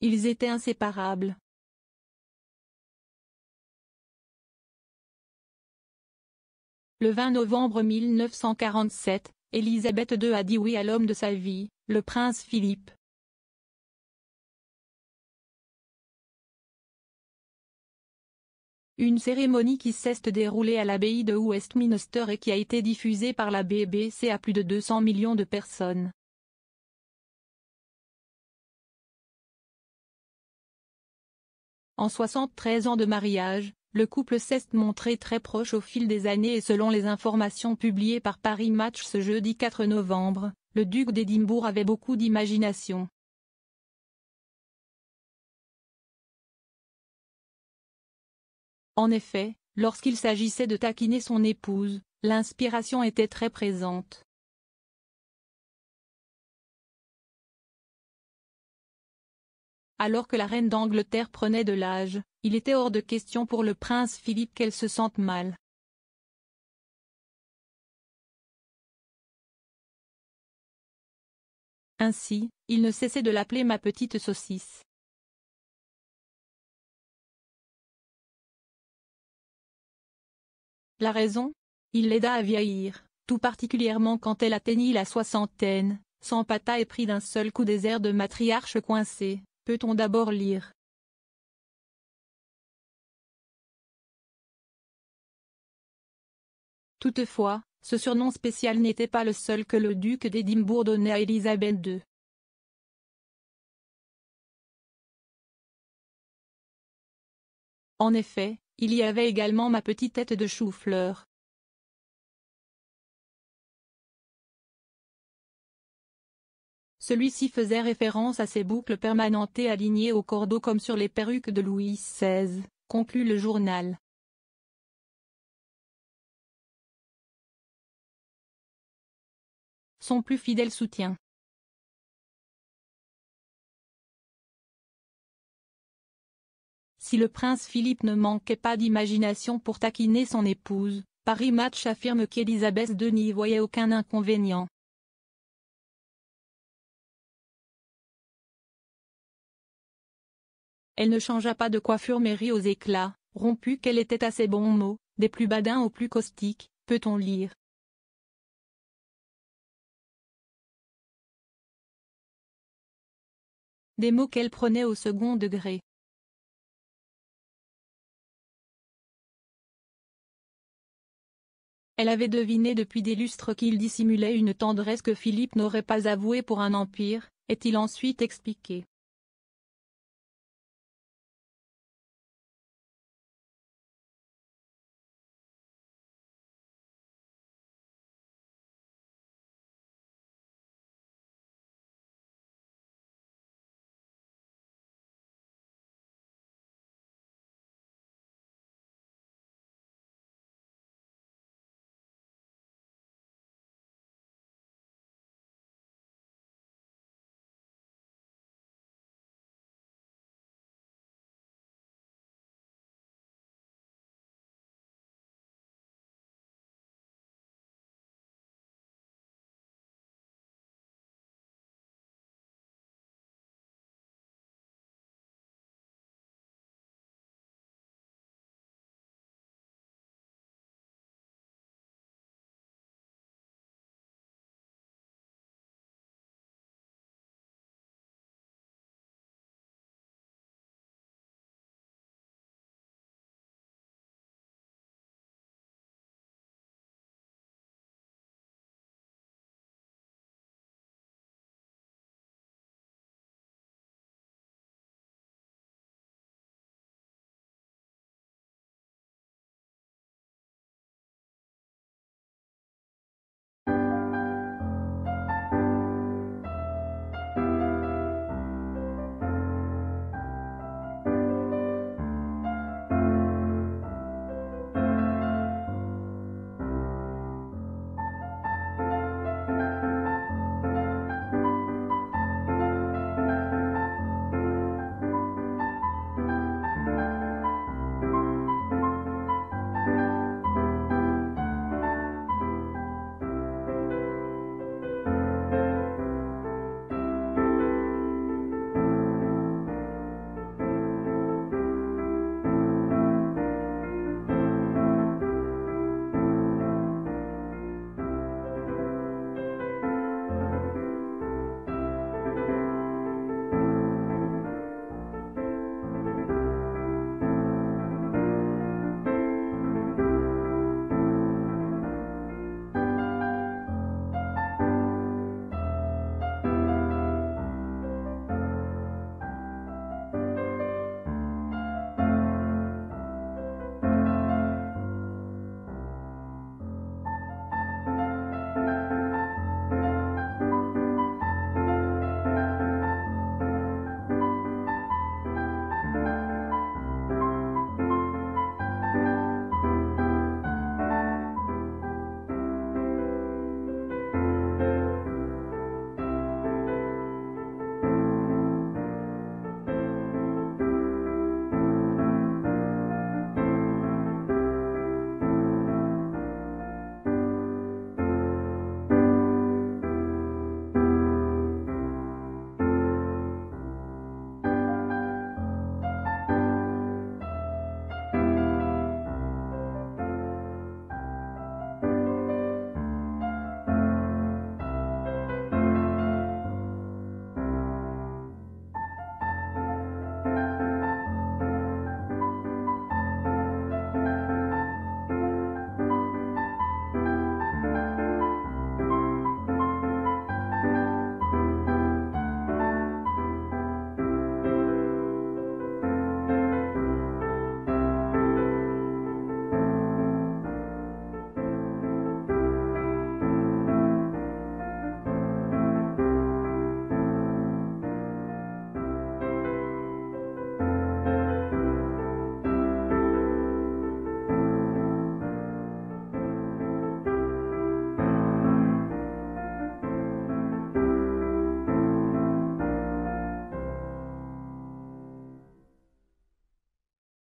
ils étaient inséparables. Le 20 novembre 1947, Élisabeth II a dit oui à l'homme de sa vie, le prince Philippe. Une cérémonie qui s'est déroulée à l'abbaye de Westminster et qui a été diffusée par la BBC à plus de 200 millions de personnes. En 73 ans de mariage, le couple s'est montré très proche au fil des années et selon les informations publiées par Paris Match ce jeudi 4 novembre, le duc d'Édimbourg avait beaucoup d'imagination. En effet, lorsqu'il s'agissait de taquiner son épouse, l'inspiration était très présente. Alors que la reine d'Angleterre prenait de l'âge, il était hors de question pour le prince Philippe qu'elle se sente mal. Ainsi, il ne cessait de l'appeler ma petite saucisse. La raison? Il l'aida à vieillir, tout particulièrement quand elle atteignit la soixantaine, sans pata et pris d'un seul coup des airs de matriarche coincée, peut-on d'abord lire? Toutefois, ce surnom spécial n'était pas le seul que le duc d'Édimbourg donnait à Élisabeth II. En effet, il y avait également ma petite tête de chou-fleur. Celui-ci faisait référence à ces boucles permanentes alignées au cordeau comme sur les perruques de Louis XVI, conclut le journal. Son plus fidèle soutien. Si le prince Philippe ne manquait pas d'imagination pour taquiner son épouse, Paris Match affirme qu'Elisabeth II n'y voyait aucun inconvénient. Elle ne changea pas de coiffure mais rit aux éclats, rompue qu'elle était assez bons mots, des plus badins aux plus caustiques, peut-on lire. Des mots qu'elle prenait au second degré. Elle avait deviné depuis des lustres qu'il dissimulait une tendresse que Philippe n'aurait pas avouée pour un empire, est-il ensuite expliqué.